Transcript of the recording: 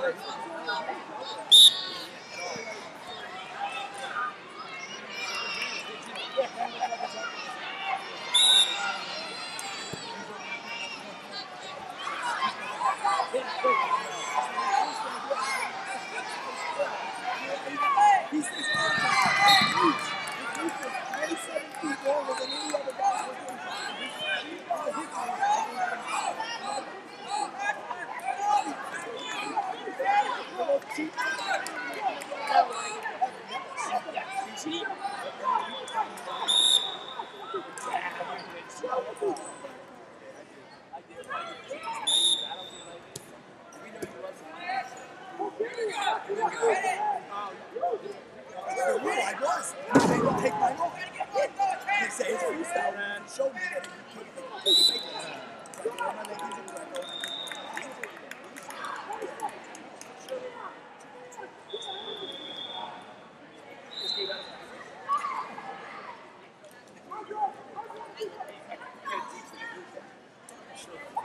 He's, he's, Show me. Thank you.